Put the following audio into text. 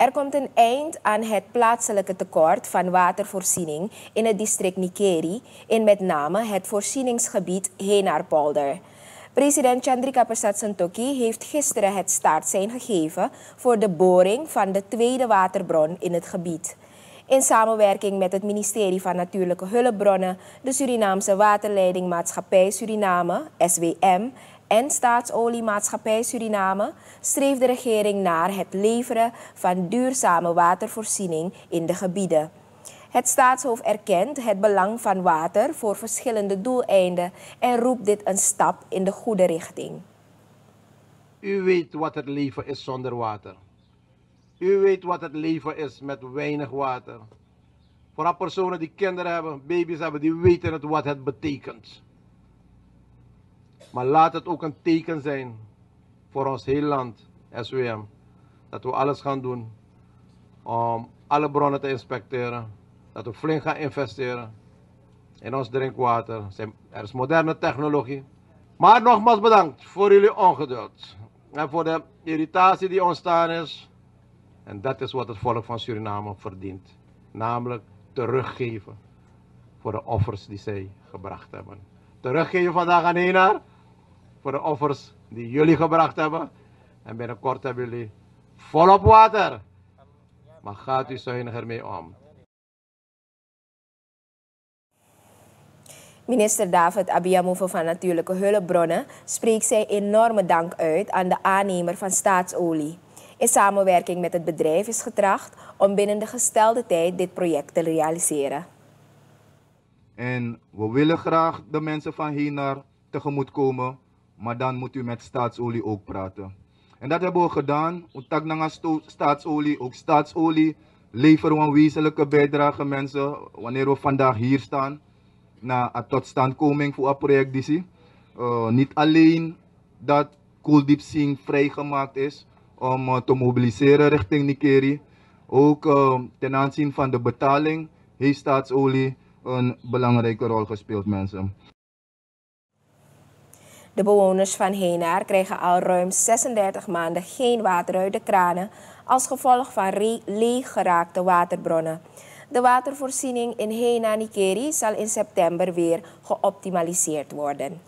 Er komt een eind aan het plaatselijke tekort van watervoorziening in het district Nikeri, in met name het voorzieningsgebied Henarpolder. President Chandrika Persat Santokhi heeft gisteren het startsein gegeven voor de boring van de tweede waterbron in het gebied. In samenwerking met het ministerie van Natuurlijke Hulpbronnen, de Surinaamse Waterleidingmaatschappij Suriname, SWM, en Staatsoliemaatschappij Suriname streeft de regering naar het leveren van duurzame watervoorziening in de gebieden. Het staatshoofd erkent het belang van water voor verschillende doeleinden en roept dit een stap in de goede richting. U weet wat het leven is zonder water. U weet wat het leven is met weinig water. Vooral personen die kinderen hebben, baby's hebben, die weten het wat het betekent. Maar laat het ook een teken zijn voor ons heel land, SWM. Dat we alles gaan doen om alle bronnen te inspecteren. Dat we flink gaan investeren in ons drinkwater. Er is moderne technologie. Maar nogmaals bedankt voor jullie ongeduld. En voor de irritatie die ontstaan is. En dat is wat het volk van Suriname verdient. Namelijk teruggeven voor de offers die zij gebracht hebben. Teruggeven vandaag aan Enar voor de offers die jullie gebracht hebben. En binnenkort hebben jullie volop water. Maar gaat u zuinig ermee om. Minister David Abiyamovo van Natuurlijke Hulpbronnen spreekt zijn enorme dank uit aan de aannemer van staatsolie. In samenwerking met het bedrijf is getracht om binnen de gestelde tijd dit project te realiseren. En we willen graag de mensen van Hinar tegemoetkomen maar dan moet u met staatsolie ook praten. En dat hebben we gedaan. Staatsolie, ook staatsolie leveren we een wezenlijke bijdrage mensen wanneer we vandaag hier staan een totstandkoming voor het project DC. Uh, niet alleen dat Kooldiep Singh vrijgemaakt is om uh, te mobiliseren richting Nikeri. Ook uh, ten aanzien van de betaling heeft staatsolie een belangrijke rol gespeeld mensen. De bewoners van Henaar krijgen al ruim 36 maanden geen water uit de kranen als gevolg van leeggeraakte waterbronnen. De watervoorziening in Hena Nikeri zal in september weer geoptimaliseerd worden.